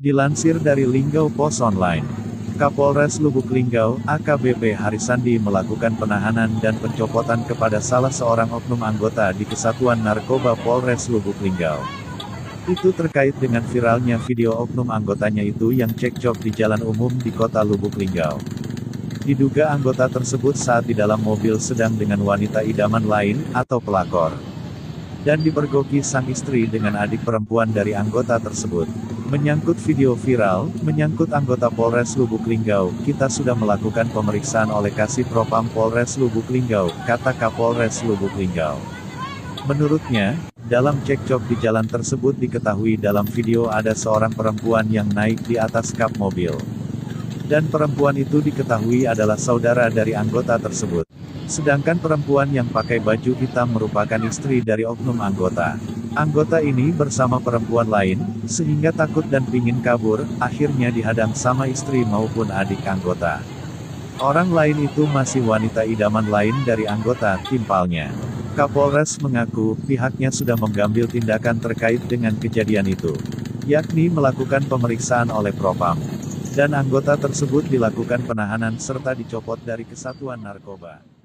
Dilansir dari Linggau Pos Online, Kapolres Lubuk Linggau, AKBP Harisandi melakukan penahanan dan pencopotan kepada salah seorang oknum anggota di Kesatuan Narkoba Polres Lubuk Linggau. Itu terkait dengan viralnya video oknum anggotanya itu yang cekcok di jalan umum di kota Lubuk Linggau. Diduga anggota tersebut saat di dalam mobil sedang dengan wanita idaman lain, atau pelakor. Dan dipergoki sang istri dengan adik perempuan dari anggota tersebut. Menyangkut video viral, menyangkut anggota Polres Lubuk Linggau, kita sudah melakukan pemeriksaan oleh Kasih Propam Polres Lubuk Linggau, kata Kapolres Lubuk Linggau. Menurutnya, dalam cekcok di jalan tersebut diketahui dalam video ada seorang perempuan yang naik di atas kap mobil. Dan perempuan itu diketahui adalah saudara dari anggota tersebut. Sedangkan perempuan yang pakai baju hitam merupakan istri dari oknum anggota. Anggota ini bersama perempuan lain, sehingga takut dan pingin kabur, akhirnya dihadang sama istri maupun adik anggota. Orang lain itu masih wanita idaman lain dari anggota timpalnya. Kapolres mengaku pihaknya sudah mengambil tindakan terkait dengan kejadian itu, yakni melakukan pemeriksaan oleh Propam. Dan anggota tersebut dilakukan penahanan serta dicopot dari kesatuan narkoba.